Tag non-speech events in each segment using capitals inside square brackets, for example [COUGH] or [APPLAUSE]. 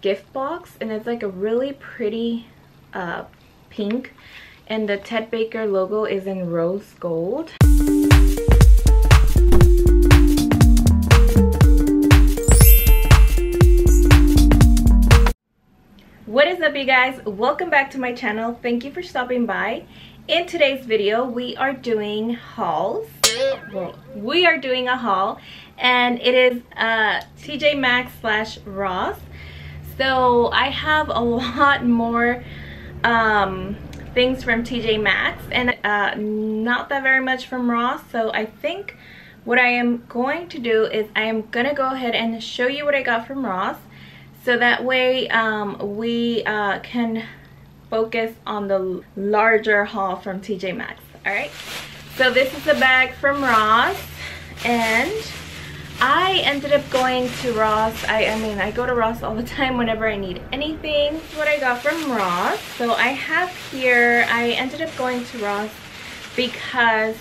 gift box and it's like a really pretty uh, pink and the Ted Baker logo is in rose gold. What is up you guys? Welcome back to my channel. Thank you for stopping by. In today's video, we are doing hauls. Well, we are doing a haul and it is uh, TJ Maxx slash Ross. So I have a [LAUGHS] lot more um, things from TJ Maxx and uh, not that very much from Ross. So I think what I am going to do is I am going to go ahead and show you what I got from Ross. So that way um, we uh, can focus on the larger haul from TJ Maxx. Alright, so this is the bag from Ross and I ended up going to Ross. I, I mean, I go to Ross all the [LAUGHS] time whenever I need anything. This is what I got from Ross. So I have here, I ended up going to Ross because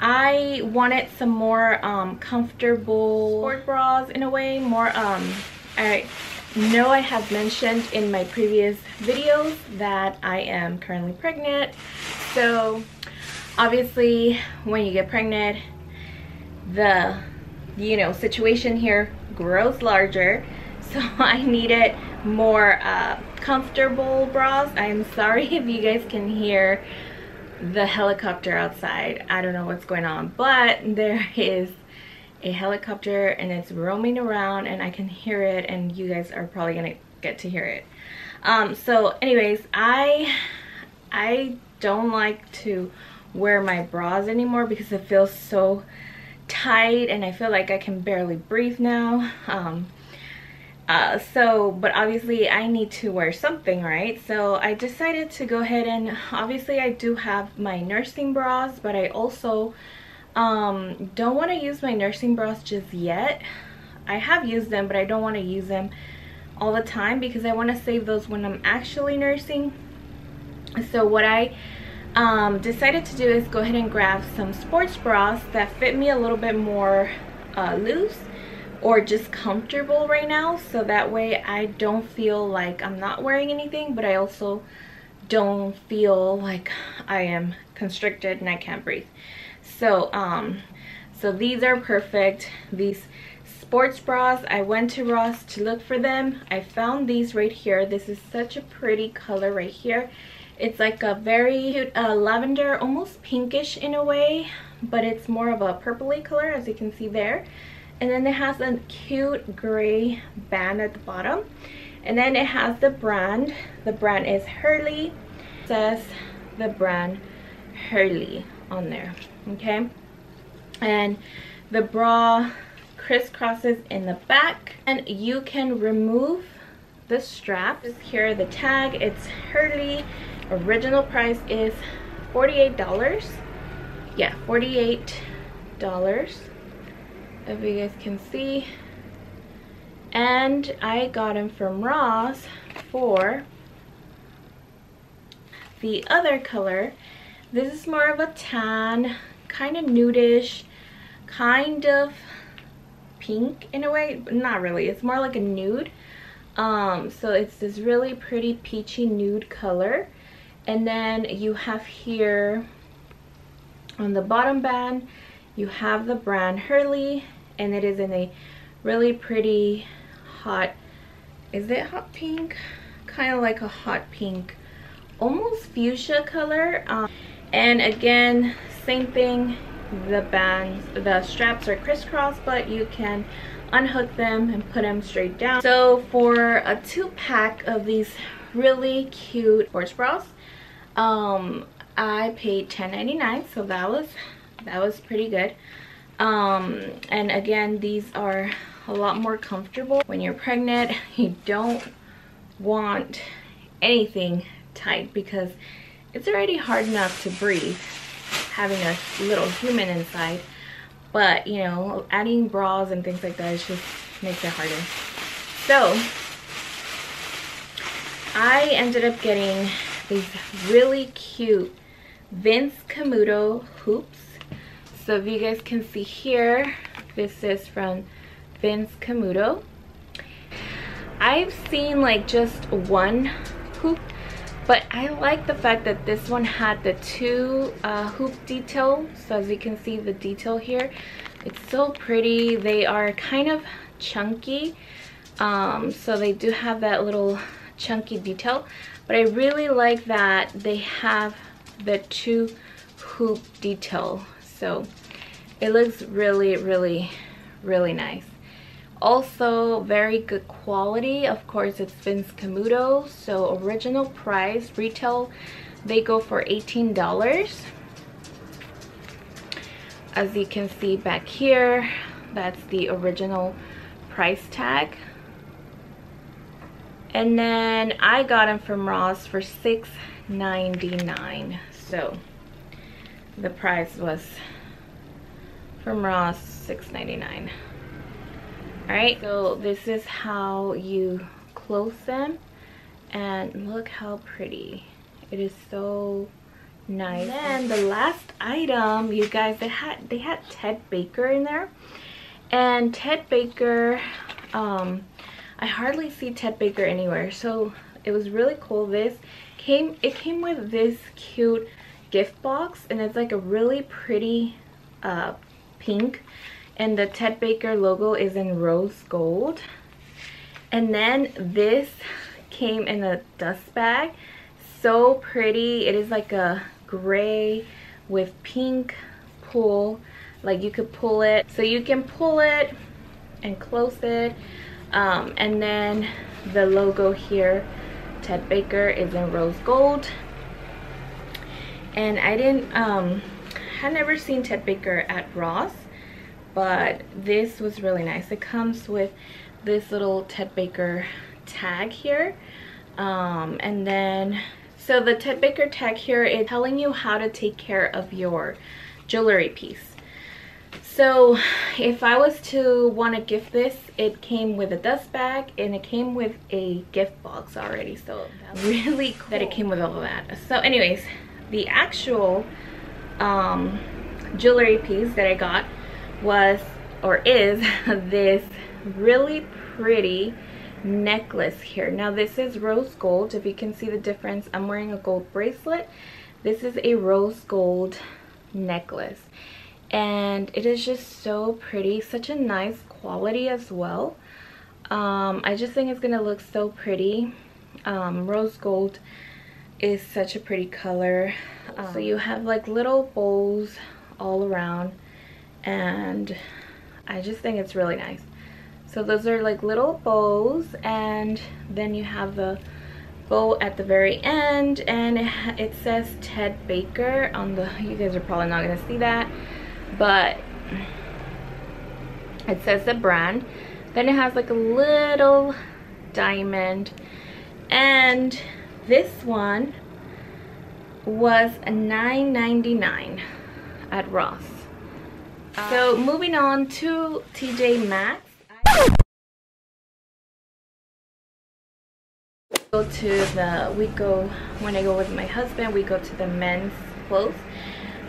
I wanted some more um, comfortable sport bras in a way. More, um, I know I have mentioned in my previous videos that I am currently pregnant. So obviously when you get pregnant, the you know, situation here grows larger. [LAUGHS] So I needed more uh, comfortable bras. I'm sorry [LAUGHS] if you guys can hear the helicopter outside. I don't know what's going on, but [LAUGHS] there is a helicopter and it's roaming around and I can hear it and you guys are probably gonna get to hear it. Um, so anyways, I, I don't like to wear my bras anymore because it feels so tight and I feel like I can barely breathe now. Um, uh, so, but obviously I need to wear something, right? So I decided to go ahead and obviously I do have my nursing bras, but I also um, don't want to use my nursing bras just yet. I have used them, but I don't want to use them all the time because I want to save those when I'm actually nursing. So what I um, decided to do is go ahead and grab some sports bras that fit me a little bit more uh, loose or just comfortable right now. So that way I don't feel like I'm not wearing anything but I also don't feel like I am constricted and I can't breathe. So um so these are perfect. These sports bras I went to Ross to look for them. I found these right here. This is such a pretty color right here it's like a very cute uh, lavender, almost pinkish in a way, but it's more of a purpley color as you can see there. And then it has a cute gray band at the bottom. And then it has the brand. The brand is Hurley. It says the brand Hurley on there, okay? And the bra crisscrosses in the back and you can remove the strap. Just here the tag, it's Hurley original price is $48 yeah $48 if you guys can see. And I got them from Ross for the other color. This is more of a tan kind of nudish kind of pink in a way but not really. It's more like a nude. Um so it's this really pretty peachy nude color and then you have here on the bottom band you have the brand Hurley and it is in a really pretty hot is it hot pink? Kind of like a hot pink almost fuchsia color. Um, and again same thing the bands the straps are crisscross but you can unhook them and put them straight down. So for a two pack of these really cute sports bras um i paid 10.99 so that was that was pretty good. Um and again these are a lot more comfortable when you're pregnant. You don't want anything tight because it's already hard enough to breathe having a little human inside. But you know adding bras and things like that just makes it harder. So i ended up getting these really cute Vince Camuto hoops. So if you guys can see here, this is from Vince Camuto. I've seen like just one hoop but I like the fact that this one had the two uh, hoop detail so as you can see the detail here it's so pretty they are kind of chunky um, so they do have that little chunky detail but I really like that they have the two hoop detail. So it looks really really really nice. Also very good quality. Of course it's Vince Camuto so original price. Retail they go for $18 as you can see back here that's the original price tag and then I got them from Ross for $6.99 so the price was from Ross $6.99 Alright, so this is how you close them. And look how pretty. It is so nice. And then the last item, you guys, they had they had Ted Baker in there. And Ted Baker, um, I hardly see Ted Baker anywhere. So it was really cool. This came, it came with this cute gift box. And it's like a really pretty uh, pink and the Ted Baker logo is in rose gold. And then this came in a dust bag. So pretty. It is like a gray with pink pull. Like you could pull it. So you can pull it and close it. Um, and then the logo here, Ted Baker, is in rose gold. And I didn't, um, had never seen Ted Baker at Ross but this was really nice. It comes with this little Ted Baker tag here. Um, and then so the Ted Baker tag here is telling you how to take care of your jewelry piece so if I was to want to gift this it came with a dust bag and it came with a gift box already so really cool [LAUGHS] that it came with all of that. So anyways the actual um, jewelry piece that I got was or is [LAUGHS] this really pretty necklace here. Now this is rose gold. If you can see the difference i'm wearing a gold bracelet. This is a rose gold necklace and it is just so pretty. Such a nice quality as well. Um, i just think it's gonna look so pretty. Um, rose gold is such a pretty color. Um, so you have like little bows all around and I just think it's really nice. So those are like little bows and then you have the bow at the very end and it, it says Ted Baker on the, you guys are probably not going to see that, but it says the brand. Then it has like a little diamond and this one was $9.99 at Ross so uh, moving on to TJ Maxx. go to the we go when I go with my husband we go to the men's clothes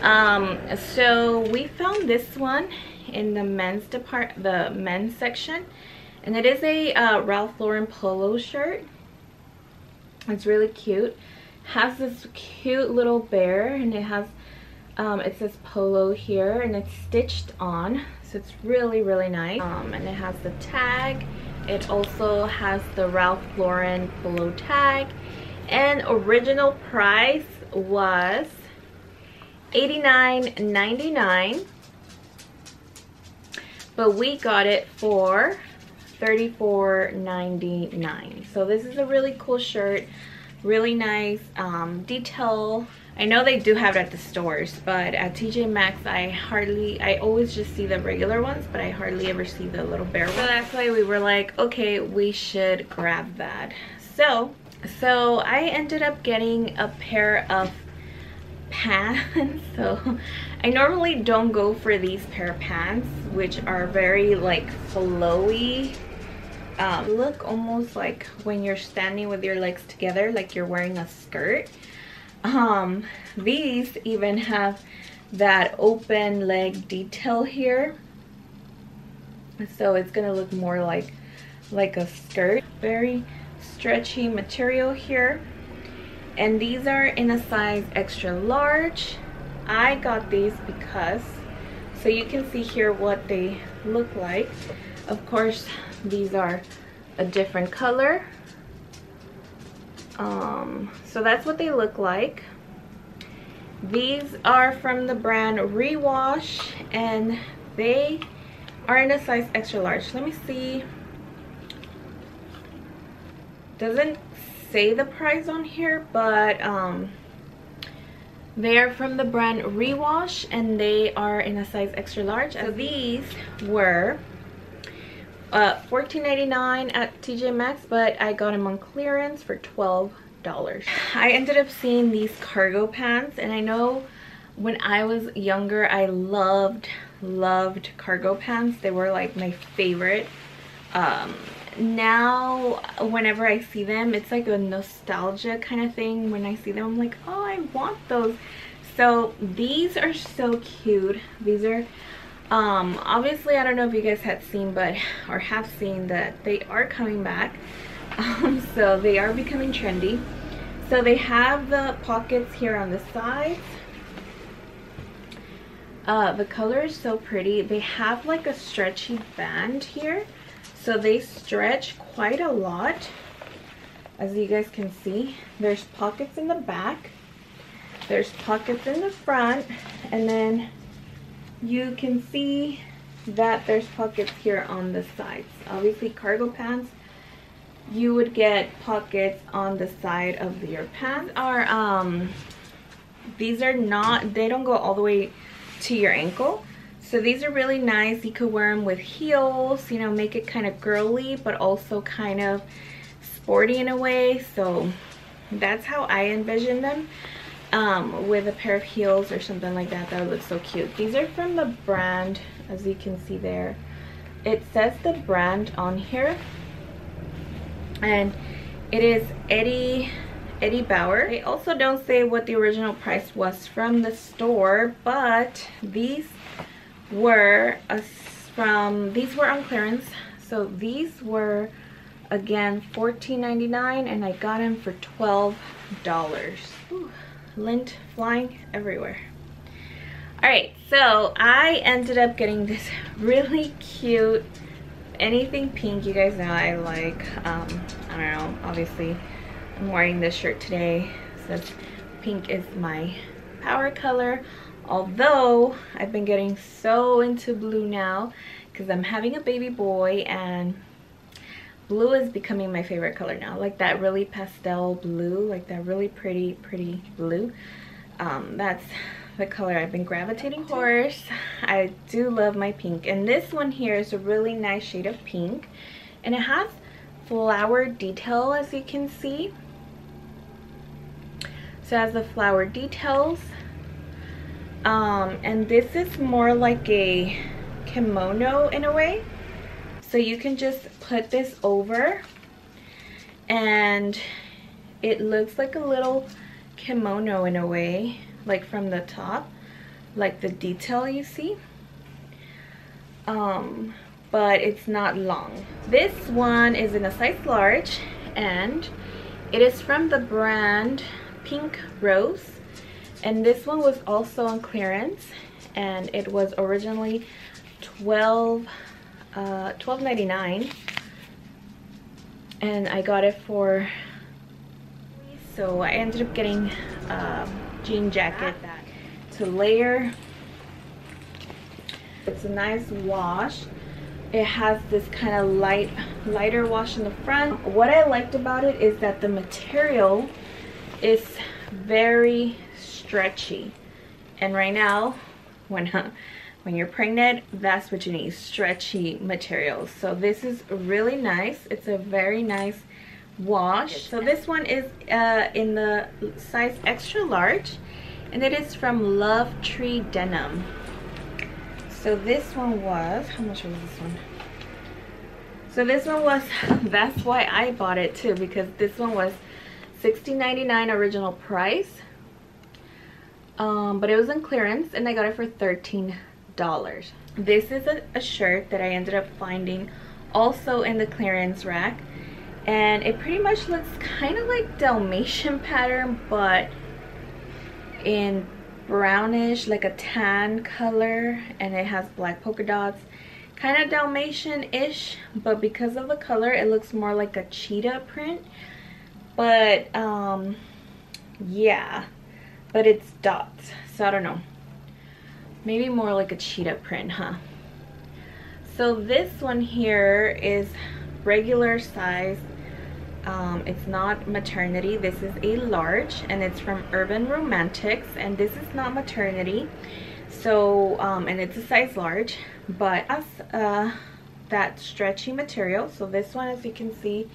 um so we found this one in the men's depart the men's section and it is a uh, Ralph Lauren polo shirt it's really cute has this cute little bear and it has um, it says polo here and it's stitched on. So it's really, really nice. Um, and it has the tag. It also has the Ralph Lauren polo tag. And original price was $89.99. But we got it for $34.99. So this is a really cool shirt. Really nice um, detail I know they do have it at the stores, but at TJ Maxx, I hardly, I always just see the regular ones, but I hardly ever see the little bear ones. So that's why we were like, okay, we should grab that. So, so I ended up getting a pair of pants. [LAUGHS] So I normally don't go for these pair of pants, which are very like flowy. Um, look almost like when you're standing with your legs together, like you're wearing a skirt um these even have that open leg detail here so it's gonna look more like like a skirt. Very stretchy material here. And these are in a size extra large. I got these because, so you can see here what they look like. Of course, these are a different color. Um, so that's what they look like. These are from the brand Rewash and they are in a size extra large. Let me see. Doesn't say the price on here, but um, they are from the brand Rewash and they are in a size extra large. So these were uh, $14.99 at TJ Maxx, but I got them on clearance for 12 dollars i ended up seeing these cargo pants and i know when i was younger i loved loved cargo pants they were like my favorite um now whenever i see them it's like a nostalgia kind of thing. When i see them i'm like oh i want those. So these are so cute. These are um obviously i don't know if you guys had seen but or have seen that they are coming back. [LAUGHS] Um, so they are becoming trendy. So they have the pockets here on the sides. Uh, the color is so pretty. They have like a stretchy band here so they stretch quite a lot. As you guys can see there's pockets in the back there's pockets in the front and then you can see that there's pockets here on the sides. Obviously cargo pants you would get pockets on the side of your pants. Are um these are not they don't go all the way to your ankle so these are really nice. You could wear them with heels you know make it kind of girly but also kind of sporty in a way. So that's how I envision them um, with a pair of heels or something like that. That would look so cute. These are from the brand as you can see there. It says the brand on here. And it is Eddie Eddie Bauer. They also don't say what the original price was from the store, but these were a, from these were on clearance. So these were again $14.99 and I got them for $12. Ooh, lint flying everywhere. Alright, so I ended up getting this [LAUGHS] really cute anything pink you guys know I like um, I don't know obviously I'm wearing this shirt today says pink is my power color although I've been getting so into blue now because I'm having a baby boy and blue is becoming my favorite color now like that really pastel blue like that really pretty pretty blue um, that's the color I've been gravitating towards. I do love my pink. And this one here is a really nice shade of pink. And it has flower detail as you can see. So it has the flower details. Um, and this is more like a kimono in a way. So you can just put this over and it looks like a little kimono in a way like from the top like the detail you see. Um but it's not long. This one is in a size large and it is from the brand pink rose and this one was also on clearance and it was originally 12 uh 12.99 and i got it for so i ended up getting a jean jacket to layer. It's a nice wash. It has this kind of light, lighter wash in the front. What I liked about it is that the material is very stretchy. And right now, when [LAUGHS] when you're pregnant, that's what you need, stretchy materials. So this is really nice. It's a very nice wash. So this one is uh, in the size extra large and it is from Love Tree Denim. So this one was, how much was this one? So this one was, [LAUGHS] that's why I bought it too because this one was $16.99 original price. Um, but it was on clearance and I got it for $13. This is a, a shirt that I ended up finding also in the clearance rack and it pretty much looks kind of like Dalmatian pattern but in brownish like a tan color and it has black polka dots. Kind of Dalmatian-ish but because of the color it looks more like a cheetah print. But um yeah but it's dots so I don't know. Maybe more like a cheetah print huh? So this one here is regular size. Um, it's not maternity. This is a large and it's from urban romantics and this is not maternity. So um, and it's a size large but has uh, that stretchy material so this one as you can see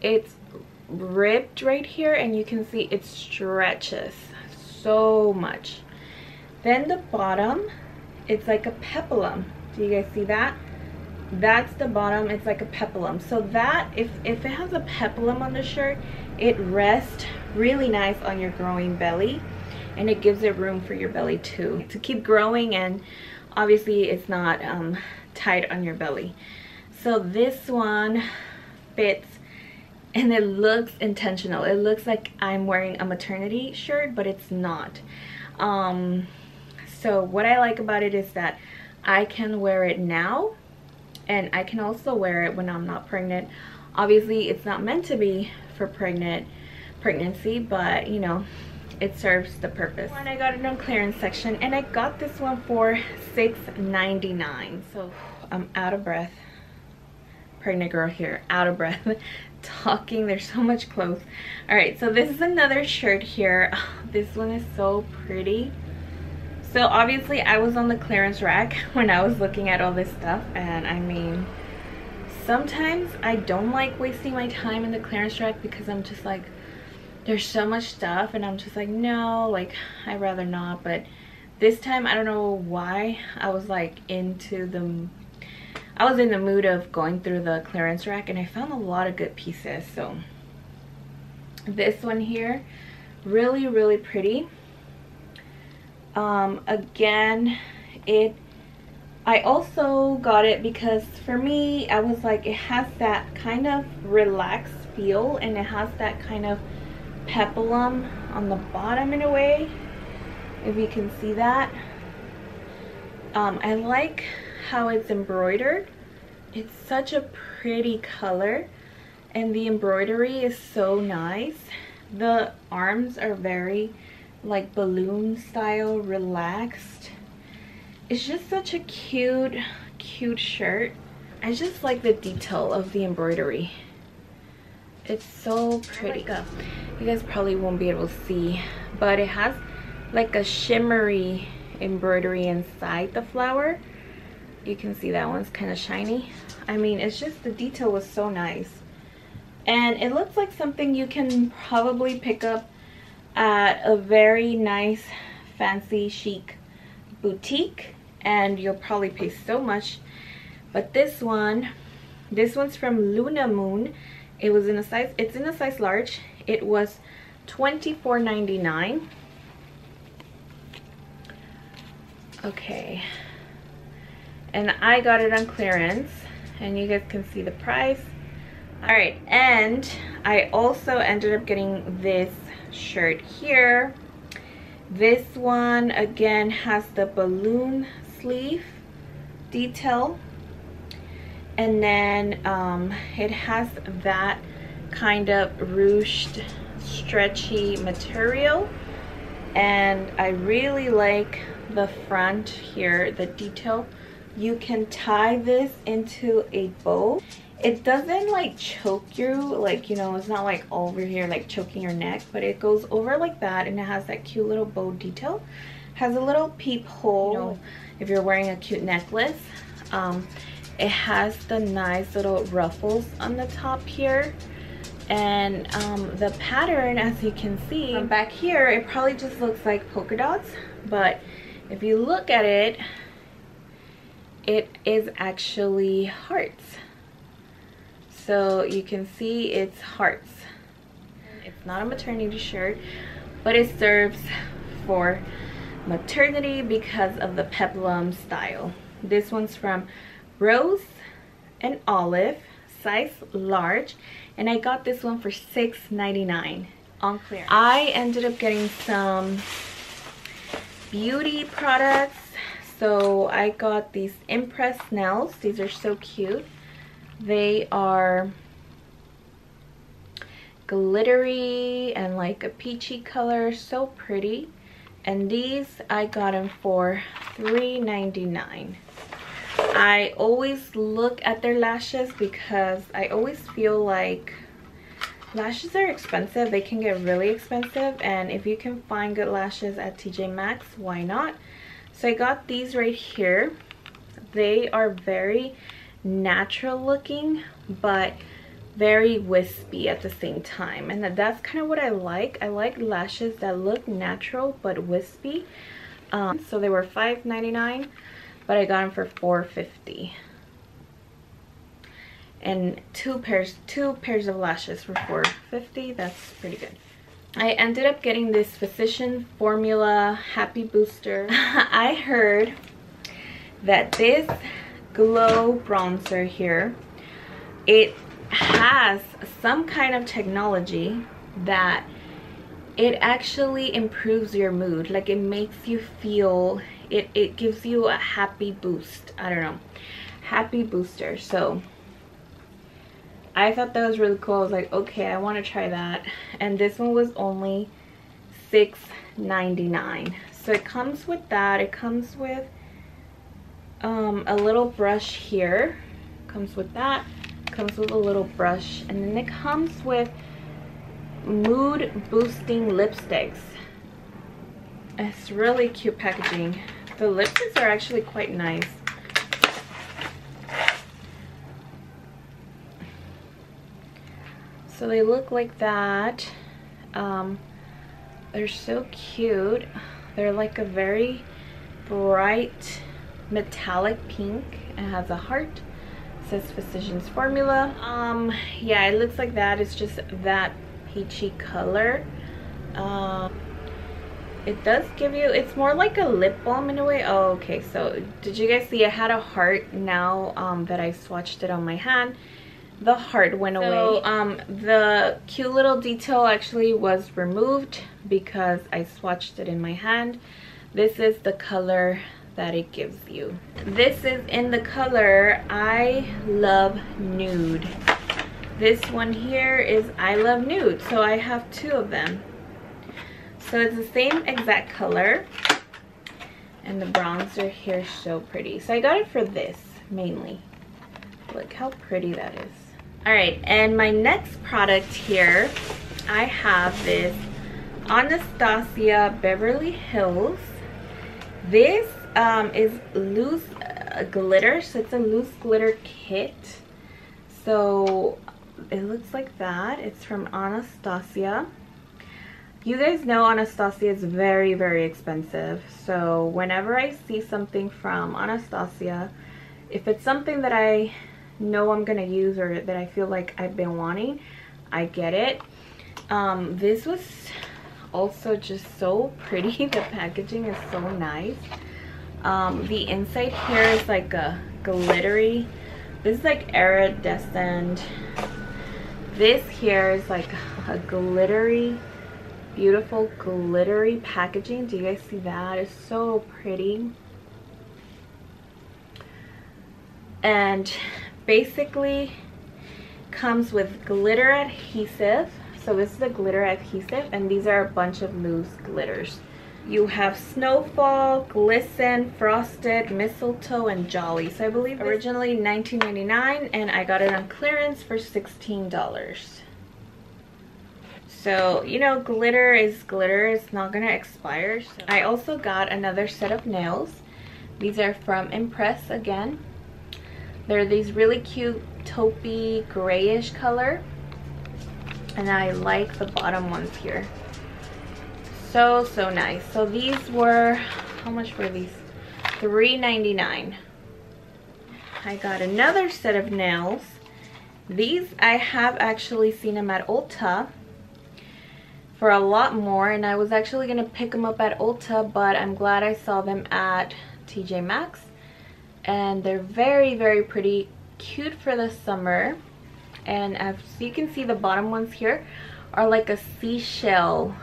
it's ripped right here and you can see it stretches so much. Then the bottom it's like a peplum. Do you guys see that? That's the bottom it's like a peplum. So that if if it has a peplum on the shirt it rests really nice on your growing belly and it gives it room for your belly too. To keep growing and obviously it's not um, tight on your belly. So this one fits and it looks intentional. It looks like I'm wearing a maternity shirt but it's not. Um, so what I like about it is that I can wear it now and I can also wear it when I'm not pregnant. Obviously it's not meant to be for pregnant pregnancy but you know it serves the purpose. And I got it on clearance section and I got this one for $6.99 so I'm out of breath pregnant girl here out of breath [LAUGHS] talking there's so much clothes. All right so this is another shirt here. [LAUGHS] This one is so pretty. So obviously I was on the clearance rack [LAUGHS] when I was looking at all this stuff and I mean sometimes I don't like wasting my time in the clearance rack because I'm just like there's so much stuff and I'm just like no like I'd rather not but this time I don't know why I was like into the I was in the mood of going through the clearance rack and I found a lot of good pieces so. This one here really really pretty. Um, again it I also got it because for me I was like it has that kind of relaxed feel and it has that kind of peplum on the bottom in a way if you can see that. Um, I like how it's embroidered. It's such a pretty color and the embroidery is so nice. The arms are very like balloon style relaxed. It's just such a cute cute shirt. I just like the detail of the embroidery. It's so pretty. You guys probably won't be able to see but it has like a shimmery embroidery inside the flower you can see that one's kind of shiny. I mean it's just the detail was so nice. And it looks like something you can probably pick up at a very nice fancy chic boutique and you'll probably pay so much. But this one this one's from luna moon. It was in a size it's in a size large. It was 24.99 okay and i got it on clearance and you guys can see the price. All right and i also ended up getting this shirt here. This one again has the balloon sleeve detail. And then um, it has that kind of ruched stretchy material. And I really like the front here the detail you can tie this into a bow. It doesn't like choke you like you know it's not like over here like choking your neck but it goes over like that and it has that cute little bow detail. Has a little peephole you know, if you're wearing a cute necklace. Um, it has the nice little ruffles on the top here. And um, the pattern as you can see from back here. it probably just looks like polka dots but if you look at it it is actually hearts so you can see it's hearts it's not a maternity shirt but it serves for maternity because of the peplum style this one's from rose and olive, size large, and I got this one for $6.99 on clearance. I ended up getting some beauty products. So I got these Impress nails. These are so cute. They are glittery and like a peachy color. So pretty. And these I got them for $3.99. I always look at their lashes because I always feel like lashes are expensive they can get really expensive and if you can find good lashes at TJ Maxx why not so I got these right here. They are very natural looking but very wispy at the same time. And that's kind of what I like. I like lashes that look natural but wispy. Um, so they were $5.99 but I got them for $4.50 and two pairs two pairs of lashes for 450 that's pretty good i ended up getting this physician formula happy booster. [LAUGHS] I heard that this glow bronzer here it has some kind of technology that it actually improves your mood. Like it makes you feel it it gives you a happy boost. I don't know. Happy booster. So I thought that was really cool. I was like, okay, I want to try that. And this one was only $6.99. So it comes with that. It comes with um, a little brush here. Comes with that. Comes with a little brush. And then it comes with mood boosting lipsticks. It's really cute packaging. The lipsticks are actually quite nice. So they look like that. Um, they're so cute. They're like a very bright metallic pink. It has a heart. It says physicians formula. Um yeah it looks like that. It's just that peachy color. Um it does give you it's more like a lip balm in a way. Oh okay. So did you guys see? I had a heart now um that i swatched it on my hand the heart went away. So um, the cute little detail actually was removed because I swatched it in my hand. This is the color that it gives you. This is in the color I Love Nude. This one here is I Love Nude. So I have two of them. So it's the same exact color. And the bronzer here is so pretty. So I got it for this mainly. Look how pretty that is all right and my next product here i have this anastasia beverly hills. This um, is loose uh, glitter so it's a loose glitter kit. So it looks like that. It's from anastasia. You guys know anastasia is very very expensive. So whenever i see something from anastasia if it's something that i know I'm gonna use or that I feel like I've been wanting. I get it. Um, this was also just so pretty. [LAUGHS] The packaging is so nice. Um, the inside here is like a glittery this is like iridescent. This here is like a glittery beautiful glittery packaging. Do you guys see that? It's so pretty. And basically comes with glitter adhesive. So this is the glitter adhesive and these are a bunch of loose glitters. You have Snowfall, Glisten, Frosted, Mistletoe, and Jolly. So I believe originally $19.99 and I got it on clearance for $16. So, you know, glitter is glitter. It's not going to expire. So. I also got another set of nails. These are from Impress again. They're these really cute taupey grayish color. And I like the bottom ones here. So, so nice. So these were, how much were these? $3.99. I got another set of nails. These, I have actually seen them at Ulta for a lot more and I was actually going to pick them up at Ulta but I'm glad I saw them at TJ Maxx and they're very very pretty. Cute for the summer. And as you can see the bottom ones here are like a seashell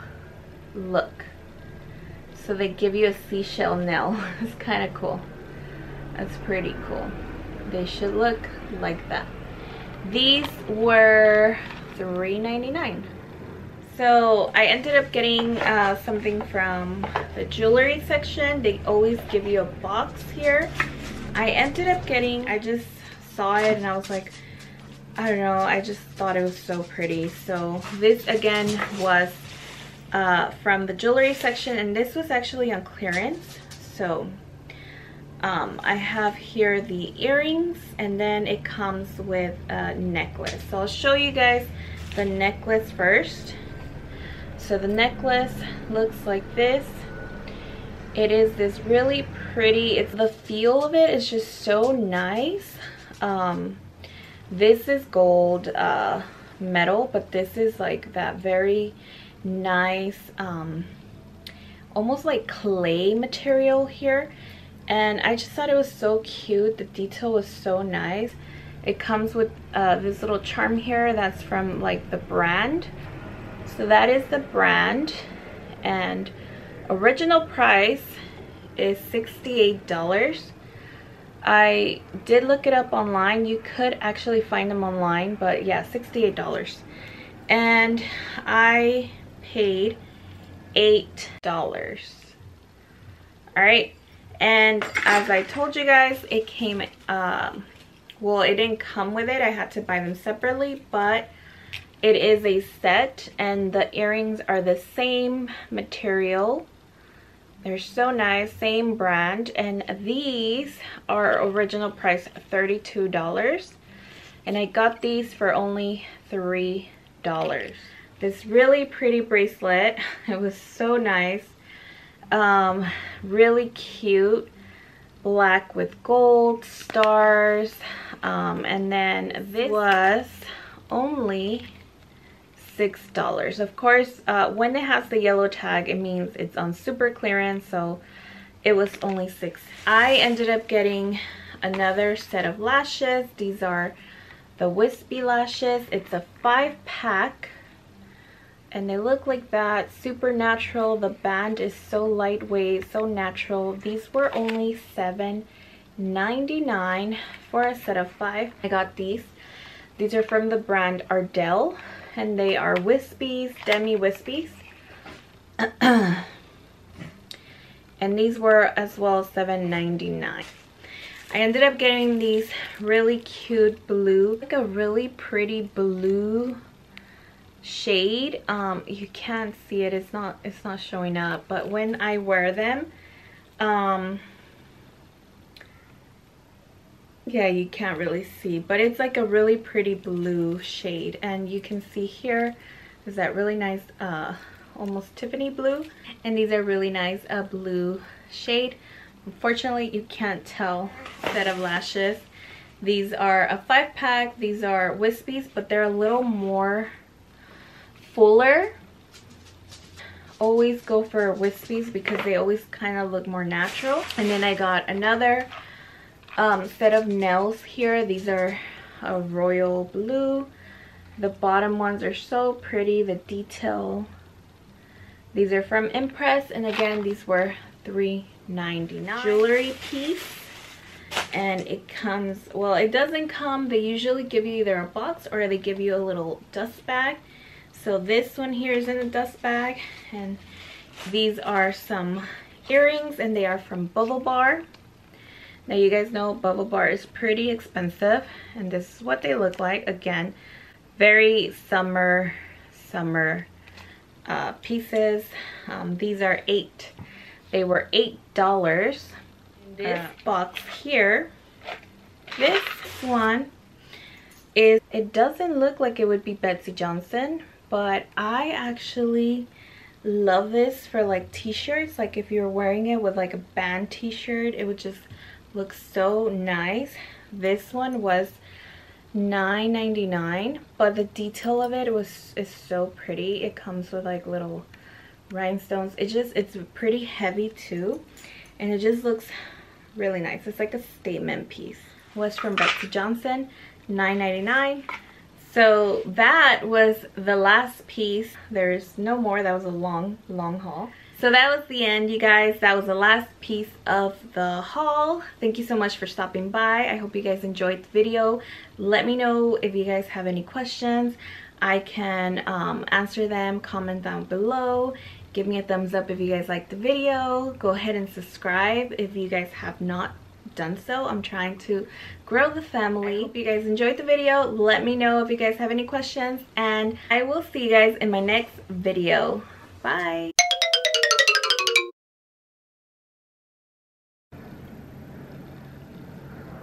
look. So they give you a seashell nail. [LAUGHS] It's kind of cool. That's pretty cool. They should look like that. These were $3.99 so I ended up getting uh, something from the jewelry section. They always give you a box here I ended up getting I just saw it and I was like I don't know I just thought it was so pretty. So this again was uh, from the jewelry section and this was actually on clearance. So um, I have here the earrings and then it comes with a necklace. So I'll show you guys the necklace first. So the necklace looks like this it is this really pretty it's the feel of it is just so nice. Um, this is gold uh, metal but this is like that very nice um, almost like clay material here. And I just thought it was so cute. The detail was so nice. It comes with uh, this little charm here that's from like the brand. So that is the brand. And original price is $68 I did look it up online. You could actually find them online but yeah $68 and I paid eight dollars. All right. And as i told you guys it came um well it didn't come with it. I had to buy them separately but it is a set and the earrings are the same material they're so nice same brand and these are original price $32 and I got these for only three dollars this really pretty bracelet. [LAUGHS] It was so nice. Um, really cute. Black with gold stars. Um, and then this was only $6. Of course, uh, when it has the yellow tag, it means it's on super clearance. So it was only 6 I ended up getting another set of lashes. These are the wispy lashes. It's a five pack and they look like that super natural the band is so lightweight so natural these were only 7.99 for a set of five i got these these are from the brand ardell and they are wispies demi wispies [CLEARS THROAT] and these were as well 7.99 I ended up getting these really cute blue, like a really pretty blue shade. Um you can't see it. It's not it's not showing up. But when i wear them um yeah you can't really see but it's like a really pretty blue shade and you can see here is that really nice uh almost tiffany blue and these are really nice uh blue shade. Unfortunately you can't tell set of lashes. These are a five pack these are wispies but they're a little more fuller. Always go for wispies because they always kind of look more natural. And then i got another um, set of nails here. These are a royal blue. The bottom ones are so pretty the detail. These are from impress and again these were 3.99 jewelry piece and it comes well it doesn't come they usually give you either a box or they give you a little dust bag. So this one here is in a dust bag and these are some earrings and they are from BaubleBar. Now you guys know BaubleBar is pretty expensive and this is what they look like. Again, very summer, summer uh, pieces. Um, these are eight. They were eight dollars. This uh, box here, this one is, it doesn't look like it would be Betsey Johnson, but I actually love this for like t-shirts like if you're wearing it with like a band t-shirt it would just look so nice. This one was 9.99 but the detail of it was is so pretty. It comes with like little rhinestones. It just it's pretty heavy too and it just looks really nice. It's like a statement piece. Was from Betsey Johnson, $9.99. So that was the last piece. There's no more. That was a long, long haul. So that was the end, you guys. That was the last piece of the haul. Thank you so much for stopping by. I hope you guys enjoyed the video. Let me know if you guys have any questions. I can um, answer them. Comment down below. Give me a thumbs up if you guys like the video. Go ahead and subscribe if you guys have not done so. I'm trying to grow the family. I hope you guys enjoyed the video. Let me know if you guys have any questions. And I will see you guys in my next video. Bye.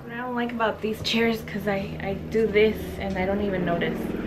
What I don't like about these chairs because I, I do this and I don't even notice.